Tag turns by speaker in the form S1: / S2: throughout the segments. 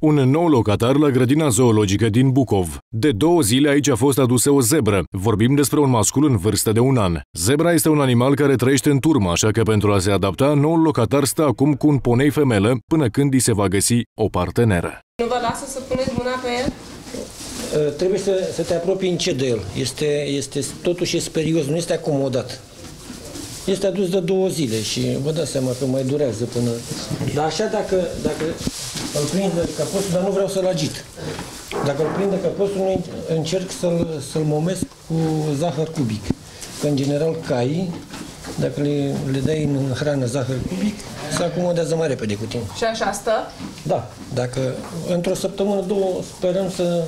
S1: Un nou locatar la grădina zoologică din Bucov. De două zile aici a fost adusă o zebră. Vorbim despre un mascul în vârstă de un an. Zebra este un animal care trăiește în turmă, așa că pentru a se adapta, noul locatar stă acum cu un ponei femelă până când îi se va găsi o parteneră.
S2: Nu vă lasă să puneți mâna pe el?
S3: Uh, Trebuie să, să te apropii încet de el. Este, este, totuși e sperios, nu este acomodat. Este adus de două zile și vă dați seama că mai durează până... Dar așa dacă, dacă îl prind de capostul, dar nu vreau să-l agit. Dacă îl prind de capostul, nu încerc să-l, să-l momesc cu zahăr cubic. Că în general caii, dacă le, le dai în hrană zahăr cubic, se acomodează mai repede cu tine.
S2: Și așa stă?
S3: Da, dacă într-o săptămână, două, sperăm să,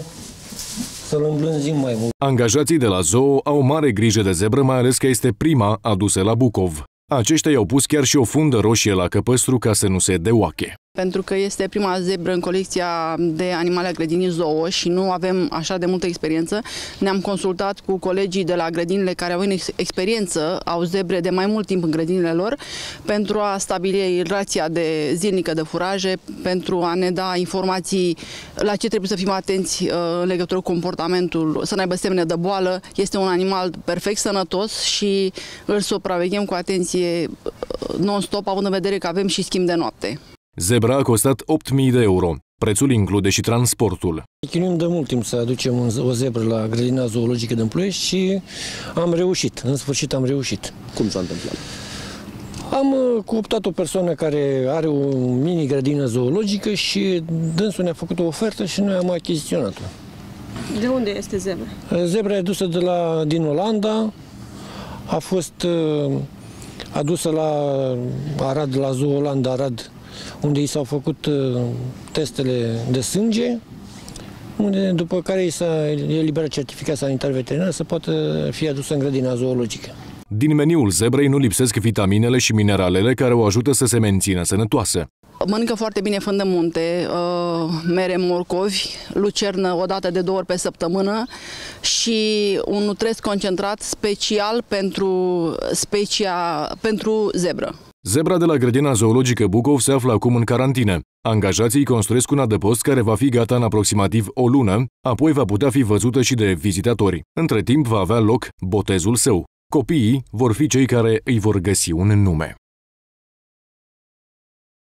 S3: să-l îmblânzim mai mult.
S1: Angajații de la zoo au mare grijă de zebră, mai ales că este prima adusă la Bucov. Aceștia i-au pus chiar și o fundă roșie la căpăstru ca să nu se deoache.
S4: Pentru că este prima zebră în colecția de animale a grădinii zoo și nu avem așa de multă experiență. Ne-am consultat cu colegii de la grădinile care au ex- experiență, au zebre de mai mult timp în grădinile lor, pentru a stabili rația de zilnică de furaje, pentru a ne da informații la ce trebuie să fim atenți uh, în legătură cu comportamentul, să nu aibă semne de boală. Este un animal perfect sănătos și îl supraveghem cu atenție uh, non-stop, având în vedere că avem și schimb de noapte.
S1: Zebra a costat 8.000 de euro. Prețul include și transportul.
S3: Chinuim de mult timp să aducem un- o zebră la grădina zoologică din Ploiești și am reușit. În sfârșit am reușit.
S5: Cum s-a întâmplat?
S3: Am uh, cooptat o persoană care are o mini grădină zoologică și dânsul ne-a făcut o ofertă și noi am achiziționat-o.
S2: De unde este zebra?
S3: Zebra e dusă de la, din Olanda, a fost uh, adusă la Arad, la Zoo Olanda Arad, unde i s-au făcut uh, testele de sânge, unde, după care i s-a eliberat certificat sanitar veterinar să poată fi adusă în grădina zoologică.
S1: Din meniul zebrei nu lipsesc vitaminele și mineralele care o ajută să se mențină sănătoasă.
S4: Mănâncă foarte bine fân de munte, uh, mere morcovi, lucernă o dată de două ori pe săptămână și un nutresc concentrat special pentru specia, pentru zebră.
S1: Zebra de la grădina zoologică Bucov se află acum în carantină. Angajații construiesc un adăpost care va fi gata în aproximativ o lună, apoi va putea fi văzută și de vizitatori. Între timp va avea loc botezul său. Copiii vor fi cei care îi vor găsi un nume.